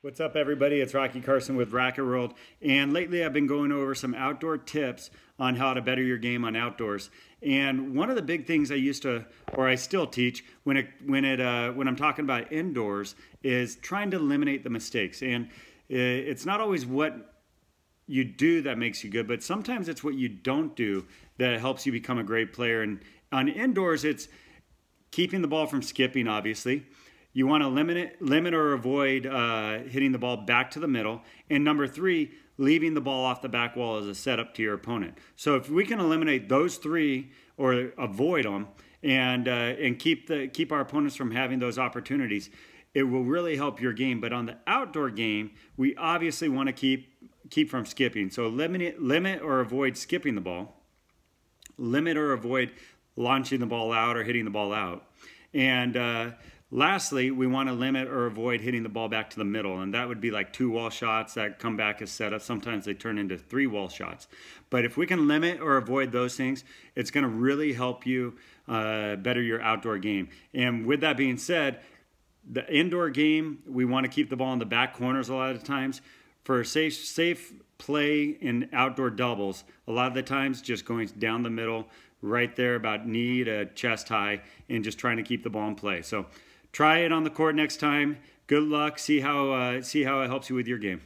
What's up, everybody? It's Rocky Carson with RacquetWorld, and lately I've been going over some outdoor tips on how to better your game on outdoors. And one of the big things I used to, or I still teach when it when it uh, when I'm talking about indoors, is trying to eliminate the mistakes. And it's not always what you do that makes you good, but sometimes it's what you don't do that helps you become a great player. And on indoors, it's keeping the ball from skipping, obviously you want to limit it, limit or avoid uh, hitting the ball back to the middle. And number three, leaving the ball off the back wall as a setup to your opponent. So if we can eliminate those three or avoid them and uh, and keep the keep our opponents from having those opportunities, it will really help your game. But on the outdoor game, we obviously want to keep keep from skipping. So limit limit or avoid skipping the ball. Limit or avoid launching the ball out or hitting the ball out. And uh, Lastly, we want to limit or avoid hitting the ball back to the middle, and that would be like two wall shots that come back as setup. Sometimes they turn into three wall shots. But if we can limit or avoid those things, it's going to really help you uh, better your outdoor game. And with that being said, the indoor game, we want to keep the ball in the back corners a lot of times. For safe, safe play in outdoor doubles, a lot of the times just going down the middle, right there about knee to chest high, and just trying to keep the ball in play. So Try it on the court next time. Good luck. See how uh, see how it helps you with your game.